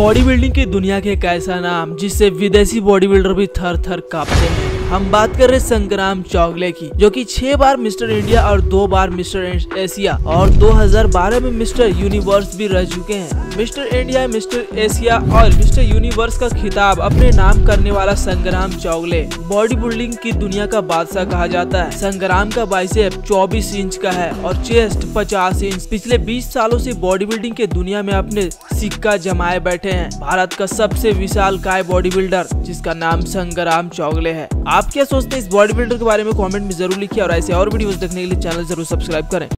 Body building की दुनिया के एक ऐसा नाम, जिससे विदेशी बॉडी बिल्डर भी थर थर कांपते हैं। हम बात कर रहे हैं संग्राम चौगले की, जो कि छह बार मिस्टर इंडिया और दो बार मिस्टर एशिया और 2012 में मिस्टर यूनिवर्स भी रह चुके हैं। मिस्टर इंडिया, मिस्टर एशिया और मिस्टर यूनिवर्स का खिताब अपने नाम करने वाला संग्राम चौगले। बॉडी बिल्डिंग की दुनिया का बादशाह कहा जाता है। संग्राम का बाइसेप 24 इंच का है और चेस्ट 50 इंच। पिछले 20 सालों से बॉडी बिल्डिंग के दुनिया में अपने सिक्का जमाए बैठे हैं। भारत का सबसे विशाल काय बॉडी बिल्डर जिसका नाम संग्राम चौगले है। आप क्या सोचते हैं इस बॉडी बिल्डर के बारे में कॉमेंट में ज़रूर लिखिए और ऐसे और वीडियो देखने के लिए चैनल ज़रूर सब्सक्राइब करें।